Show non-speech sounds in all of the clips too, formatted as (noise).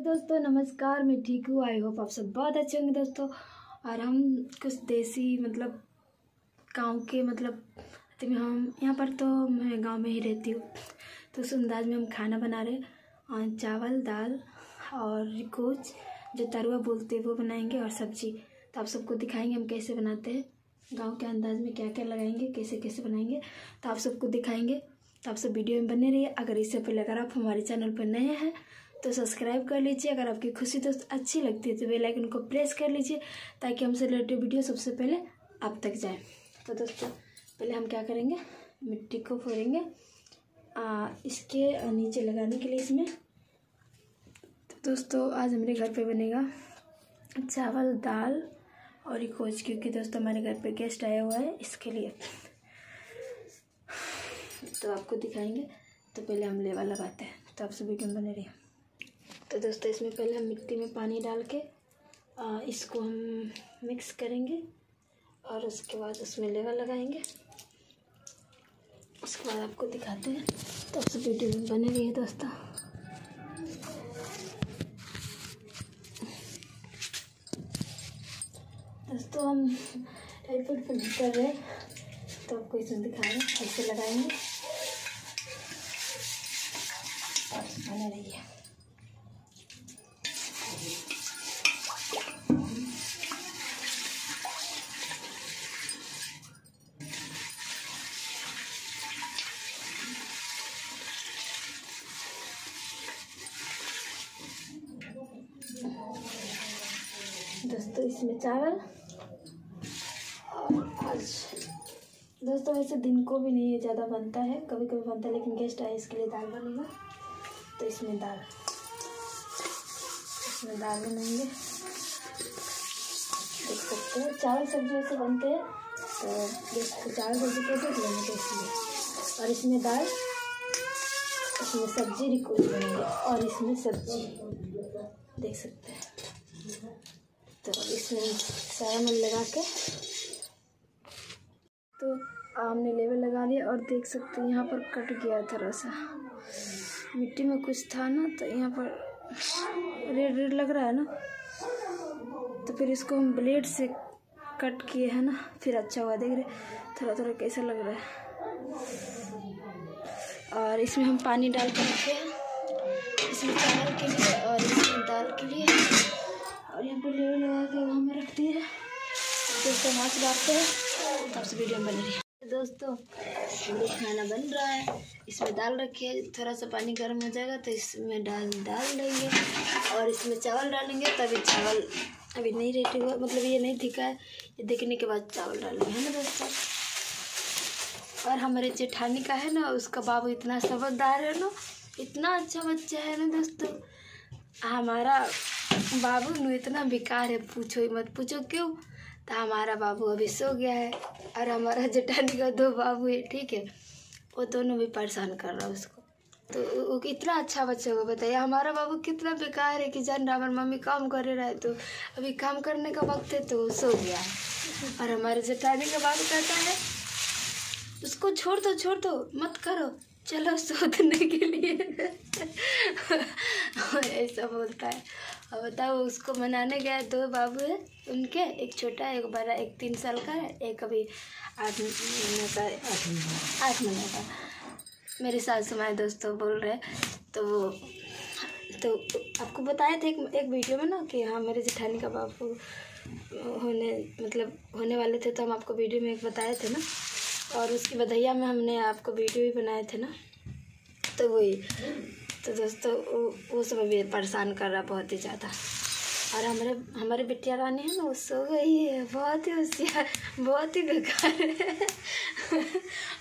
दोस्तों, नमस्कार, मैं ठीक हूँ। आई होप आप सब बहुत अच्छे होंगे दोस्तों। और हम कुछ देसी मतलब गाँव के मतलब तो में हम, यहाँ पर तो मैं गाँव में ही रहती हूँ। तो उस अंदाज में हम खाना बना रहे चावल, दाल और रिकोच जो तरुआ बोलते हैं, वो बनाएँगे और सब्ज़ी। तो आप सबको दिखाएँगे हम कैसे बनाते हैं। गाँव के अंदाज में क्या क्या लगाएँगे कैसे कैसे बनाएँगे तो आप सबको दिखाएँगे। तो आप सब वीडियो में बने रहिए। अगर इससे पहले अगर आप हमारे चैनल पर नए हैं तो सब्सक्राइब कर लीजिए। अगर आपकी खुशी दोस्त अच्छी लगती है तो बेल आइकन को प्रेस कर लीजिए ताकि हमसे रिलेटेड वीडियो सबसे पहले आप तक जाए। तो दोस्तों, पहले हम क्या करेंगे? मिट्टी को फोड़ेंगे। इसके नीचे लगाने के लिए इसमें तो दोस्तों, आज हमारे घर पे बनेगा चावल, दाल और एक कोच, क्योंकि दोस्तों हमारे घर पे गेस्ट आया हुआ है इसके लिए। तो आपको दिखाएँगे। तो पहले हम लेवा लगाते हैं। तो आप सभी वीडियो बने रहिए? तो दोस्तों, इसमें पहले हम मिट्टी में पानी डाल के इसको हम मिक्स करेंगे और उसके बाद उसमें लेवल लगाएँगे। उसके बाद आपको दिखाते हैं। तो आप सब वीडियो में बने रहिए दोस्तों। दोस्तों, हम एयरपोर्ट पर कर रहे हैं। तो आपको इसमें दिखा रहे हैं ऐसे लगाएँगे। बने रहिए दोस्तों इसमें चावल और आज दोस्तों, वैसे दिन को भी नहीं ज़्यादा बनता है। कभी कभी बनता है, लेकिन गेस्ट आए, इसके लिए दाल बनेगा। तो इसमें दाल। इसमें दाल बनाएँगे देख सकते हैं, चावल सब्ज़ी ऐसे बनते हैं। तो गेस्ट चावल सब्ज़ी कैसे खिलाएँगे तो इसलिए और इसमें दाल, इसमें सब्ज़ी रिकॉर्ड बनेंगे। और इसमें सब्ज़ी। देख सकते हैं। तो इसमें सारा मिल लगा के। तो हमने लेवल लगा लिया और देख सकते हैं यहाँ पर कट गया थोड़ा सा। मिट्टी में कुछ था ना तो यहाँ पर रेड रेड लग रहा है ना। तो फिर इसको हम ब्लेड से कट किए हैं ना, फिर अच्छा हुआ देख रहे थोड़ा थोड़ा कैसा लग रहा है। और इसमें हम पानी डाल कर रखे हैं। इसमें चावल के लिए और इसमें दाल के लिए और यहाँ पर लेवल लगा के वहाँ में रख दिए दोस्तों माछ डालते हैं तब से वीडियो बने रही दोस्तों ये खाना बन रहा है, इसमें दाल रखी है। थोड़ा सा पानी गर्म हो जाएगा तो इसमें डाल डाल देंगे और इसमें चावल डालेंगे। तभी चावल अभी नहीं रेडी हुआ मतलब ये नहीं दिखा है। ये देखने के बाद चावल डालेंगे, है ना दोस्तों? और हमारे जेठानी का है ना, उसका बाबू इतना समझदार है ना, इतना अच्छा बच्चा है ना दोस्तों। हमारा बाबू, नु इतना बेकार है, पूछो ही मत। पूछो क्यों? तो हमारा बाबू अभी सो गया है, और हमारा जेठानी का दो बाबू है, ठीक है? वो दोनों भी परेशान कर रहा है उसको। तो वो इतना अच्छा बच्चा को बताइए। हमारा बाबू कितना बेकार है कि जान रहा मम्मी काम कर रहा है तो अभी काम करने का वक्त है तो सो गया है। और हमारे जेठानी का बाबू कहता है, उसको छोड़ दो छोड़ दो, मत करो। चलो शोधने के लिए। ऐसा बोलता है। और बताओ उसको मनाने गए दो बाबू है उनके। एक छोटा एक बड़ा एक तीन साल का है एक अभी आठ महीने का आठ महीने का। मेरे सासू माए दोस्तों बोल रहे तो वो तो आपको बताए थे एक, एक वीडियो में ना कि हाँ मेरे जेठानी का बाबू होने मतलब होने वाले थे तो हम आपको वीडियो में एक बताए थे ना। और उसकी बधैया में हमने आपको वीडियो भी बनाए थे ना तो वही तो दोस्तों वो सब अभी परेशान कर रहा बहुत ही ज़्यादा। और हमारे हमारे बिटिया रानी है ना, वो सो गई है, बहुत ही होशियार, बहुत ही बेकार है।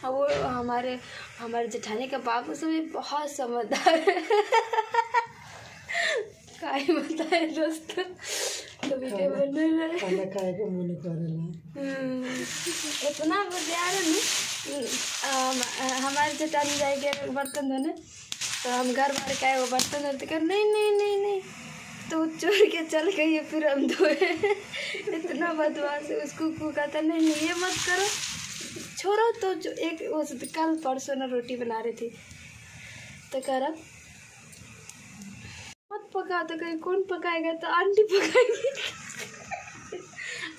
वो हमारे हमारे जेठानी का बाबू सब भी बहुत समझदार है। (laughs) का ही बताए दोस्तों? खाना खाए के मन करेला इतना है हमारे जेठानी जाएँगे बर्तन धोने तो हम घर बार का वो बर्तन धोते कर नहीं नहीं नहीं नहीं तो चोर के चल गई फिर हम धोए इतना बदमाश उसको को कहता नहीं नहीं ये मत करो छोड़ो तो जो एक वो कल परसों ना रोटी बना रही थी तो कह रहा पका तो कहीं कौन पकाएगा तो आंटी पकाएगी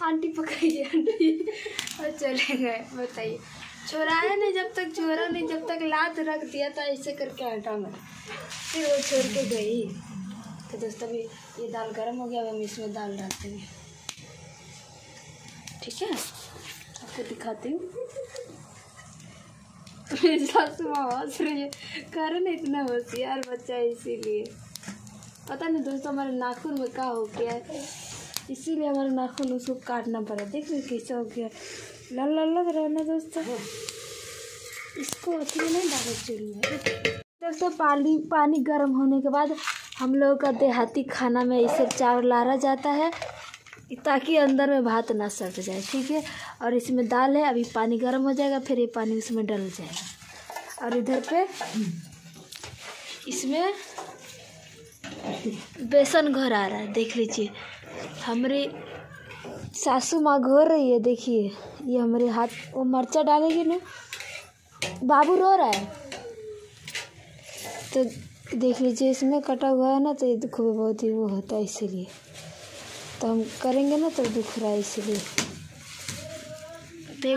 आंटी पकाएगी आंटी. और चले गए, बताइए. छोड़ाया नहीं जब तक छोरा नहीं, जब तक लात रख दिया था, ऐसे करके हटा मैं फिर वो छोड़ के गई. तो दोस्तों, अभी ये दाल गर्म हो गया हम इसमें दाल डालते हैं. ठीक है? आपको दिखाती हूँ. मेरी सासू माँ हंस रही है. कारण इतना होशियार बच्चा इसीलिए. पता नहीं दोस्तों, हमारे नाखून में क्या हो गया है। इसीलिए हमारे नाखून उसको काटना पड़ा। देख रहे कैसा हो गया। लाल लाल लग रहा है ना दोस्तों? इसको अच्छी नहीं डाले चूल्हे में दोस्तों, पानी पानी गर्म होने के बाद हम लोगों का देहाती खाना में इसे चावल लारा जाता है, ताकि अंदर में भात ना सट जाए, ठीक है? और इसमें दाल है, अभी पानी गर्म हो जाएगा, फिर ये पानी उसमें डल जाएगा। और इधर पे इसमें बेसन घर आ रहा है, देख लीजिए। हमारी सासू माँ घोर रही है, देखिए। ये हमारे हाथ, वो मर्चा डालेगी ना? बाबू रो रहा है। तो देख लीजिए, इसमें कटा हुआ है ना तो ये दुख बहुत ही वो होता है इसीलिए। तो हम करेंगे ना तो दुख रहा है इसीलिए। तो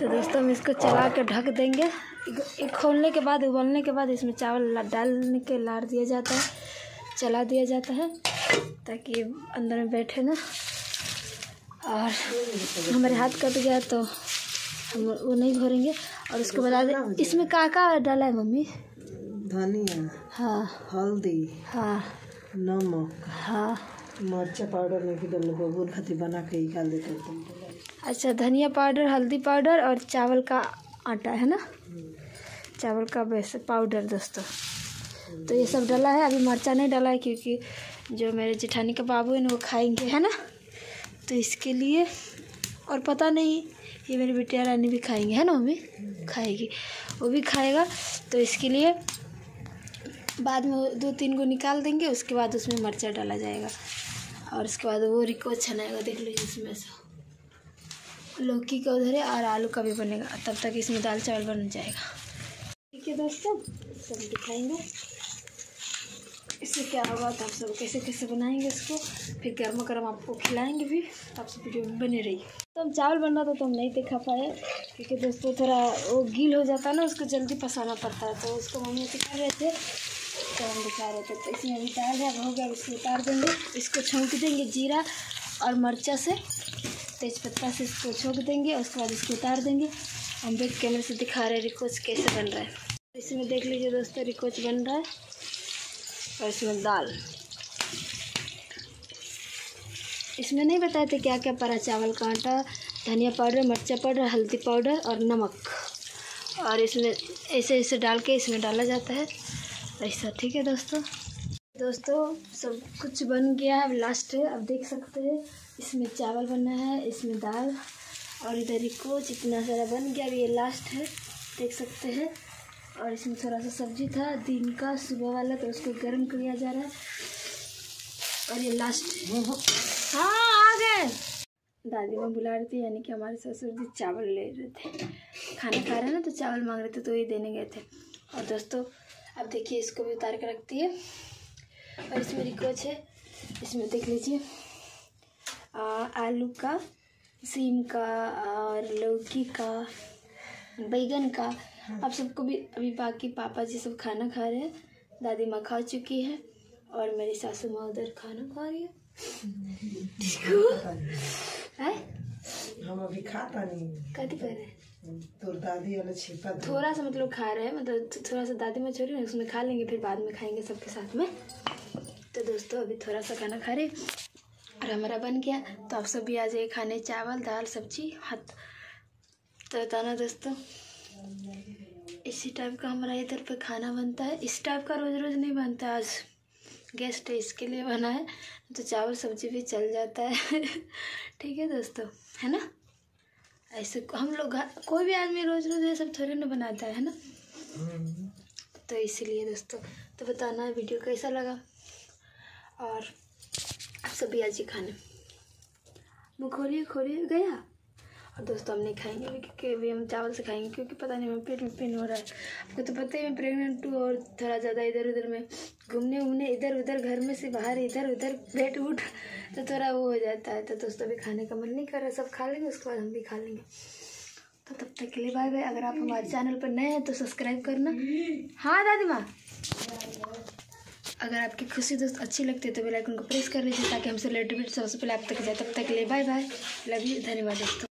तो दोस्तों हम इसको चला के ढक देंगे। ये खोलने के बाद उबलने के बाद इसमें चावल डालने के लार दिया जाता है चला दिया जाता है ताकि अंदर में बैठे ना। और हमारे हाथ कट गया तो हम वो नहीं भरेंगे। और उसको बता दें इसमें का का डाला है मम्मी। धनिया हाँ। हल्दी हाँ। नमक हाँ। मरचा पाउडर नहीं डल बबूल खातिर बना के निकाल देते हैं अच्छा धनिया पाउडर, हल्दी पाउडर और चावल का आटा, है ना? चावल का वैसे पाउडर, दोस्तों। तो ये सब डाला है। अभी मिर्चा नहीं डाला है क्योंकि जो मेरे जेठानी का बाबू है वो खाएँगे, है ना? तो इसके लिए, और पता नहीं, ये मेरी बिटिया रानी भी खाएँगे, है ना, मम्मी? खाएगी। वो भी खाएगा। तो इसके लिए बाद में दो तीन को निकाल देंगे, उसके बाद उसमें मिर्चा डाला जाएगा। और उसके बाद वो रिको छनाएगा, देख लीजिए इसमें से। लौकी का उधर है और आलू का भी बनेगा। तब तक इसमें दाल चावल बन जाएगा। ठीक है दोस्तों, सब दिखाएँगे। इससे क्या होगा तो आप सब कैसे कैसे बनाएँगे इसको? फिर गर्मा गर्म आपको खिलाएँगे भी तो आप सब वीडियो में बने रहिए। तो हम चावल बन रहा था तो हम नहीं देखा पाए। क्योंकि दोस्तों, थोड़ा वो गील हो जाता है ना, उसको जल्दी पसाना पड़ता है तो उसको मम्मी सिखा रहे थे। तो हम दिखा रहे थे तो इसमें अभी दाल है हो गया इसको उतार देंगे। इसको छौंक देंगे जीरा और मिर्चा से। तेज पत्ता से इसको छोंक देंगे उसके बाद इसको उतार देंगे। हम बैक कैमरे से दिखा रहे हैं रिकोच कैसे बन रहा है। इसमें देख लीजिए दोस्तों रिकोच बन रहा है और इसमें दाल। इसमें नहीं बताए थे क्या क्या पड़ा, चावल का आटा, धनिया पाउडर, मिर्चा पाउडर, हल्दी पाउडर और नमक। और इसमें ऐसे ऐसे डाल के इसमें डाला जाता है। ऐसा, ठीक है दोस्तों? दोस्तों, सब कुछ बन गया है, अब लास्ट है। अब देख सकते हैं। इसमें चावल बना है, इसमें दाल और इधर ही कुछ, इतना सारा बन गया। अब ये लास्ट है, देख सकते हैं। और इसमें थोड़ा सा सब्ज़ी था, दिन का, सुबह वाला तो उसको गर्म किया जा रहा है। और ये लास्ट हाँ। आ गए। दादी माँ बुला रही थी, यानी कि हमारे ससुर जी चावल ले रहे थे। खाना खा रहे ना तो चावल मांग रहे थे तो ये देने गए थे। और दोस्तों, अब देखिए, इसको भी उतार के रखती है। और इसमें रिकोच है। इसमें देख लीजिए। आलू का सीम का और लौकी का बैगन का। आप सबको भी अभी बाकी पापा जी सब खाना खा रहे हैं। दादी माँ खा चुकी है और मेरी सासू माँ उधर खाना खा रही है। हैं? हम अभी खाता नहीं। कथी कर रहे हैं? तोर दादी वाला छिपा थोड़ा सा मतलब खा रहे हैं मतलब थोड़ा सा दादी माँ छोड़ी उसमें खा लेंगे फिर बाद में खाएँगे सबके साथ में। तो दोस्तों अभी थोड़ा सा खाना खा रहे और हमारा बन गया। तो आप सब भी आ जाइए खाने चावल दाल सब्ज़ी हाथ। तो बताना दोस्तों इसी टाइप का हमारा इधर पे खाना बनता है। इस टाइप का रोज़ रोज़ नहीं बनता आज। गेस्ट है इसके लिए बना है। तो चावल सब्ज़ी भी चल जाता है। (laughs) ठीक है दोस्तों है ना? ऐसे हम लोग कोई भी आदमी रोज़ रोज़ ये सब थोड़े ना बनाता है ना? तो इसीलिए दोस्तों तो बताना वीडियो कैसा लगा? और सभी आज ही खाने। मुँह खोलिए खोलिए, गया। और दोस्तों, हम नहीं खाएँगे, क्योंकि अभी हम चावल से खाएँगे, क्योंकि पता नहीं, हमें पेट में पेन हो रहा है। आपको तो पता ही मैं प्रेगनेंट हूँ और थोड़ा ज़्यादा इधर उधर में घूमने उमने, इधर उधर, घर में से बाहर, इधर उधर बैठ उठ तो थोड़ा वो हो जाता है। तो दोस्तों, अभी खाने का मन नहीं कर रहा, सब खा लेंगे, उसके बाद हम भी खा लेंगे। तो तब तक के लिए बाय बाय अगर आप हमारे चैनल पर नए हैं तो सब्सक्राइब करना। हाँ दादी माँ। अगर आपकी खुशी दोस्त अच्छी लगती है तो बेलाइकन को प्रेस कर लीजिए ताकि हमसे रिलेटेड सबसे पहले आप तक जाए। तब तक ले बाय बाय। Love you. धन्यवाद दोस्तों।